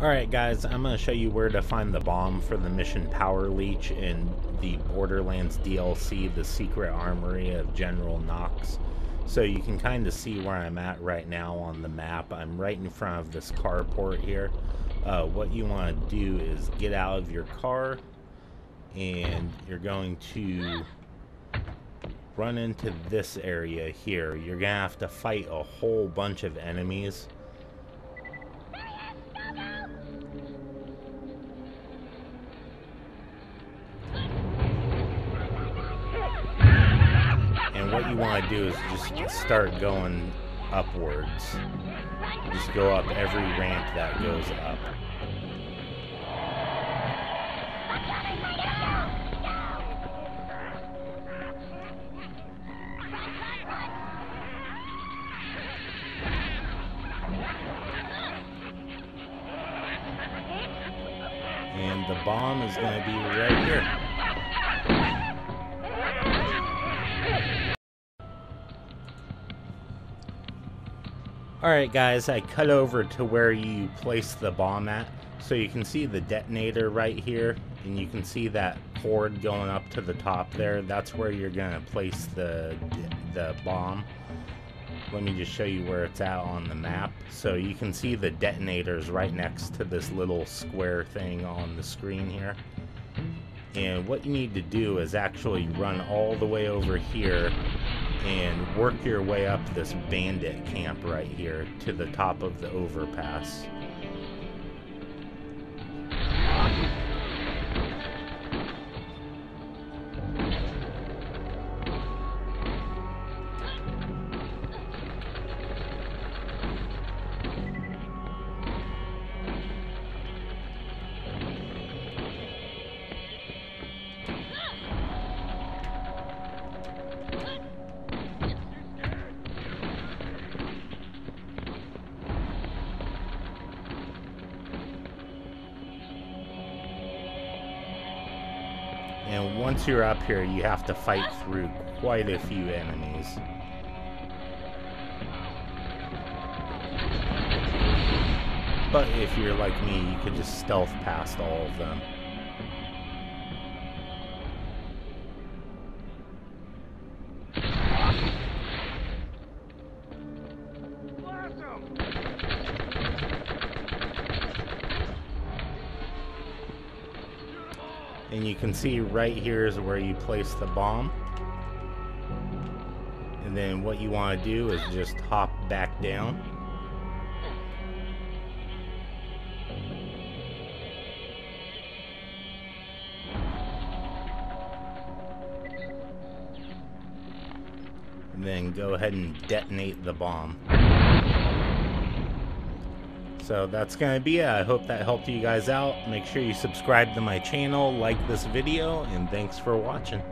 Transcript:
Alright guys, I'm going to show you where to find the bomb for the mission Power Leech in the Borderlands DLC, the Secret Armory of General Knoxx. So you can kind of see where I'm at right now on the map. I'm right in front of this carport here. Uh, what you want to do is get out of your car and you're going to run into this area here. You're going to have to fight a whole bunch of enemies. What you want to do is just start going upwards. Just go up every ramp that goes up. And the bomb is going to be right here. Alright guys, I cut over to where you place the bomb at. So you can see the detonator right here, and you can see that cord going up to the top there. That's where you're going to place the, the bomb. Let me just show you where it's at on the map. So you can see the detonators right next to this little square thing on the screen here. And what you need to do is actually run all the way over here and work your way up this bandit camp right here to the top of the overpass. And once you're up here, you have to fight through quite a few enemies. But if you're like me, you could just stealth past all of them. And you can see right here is where you place the bomb. And then what you want to do is just hop back down. And then go ahead and detonate the bomb. So that's going to be it. I hope that helped you guys out. Make sure you subscribe to my channel, like this video, and thanks for watching.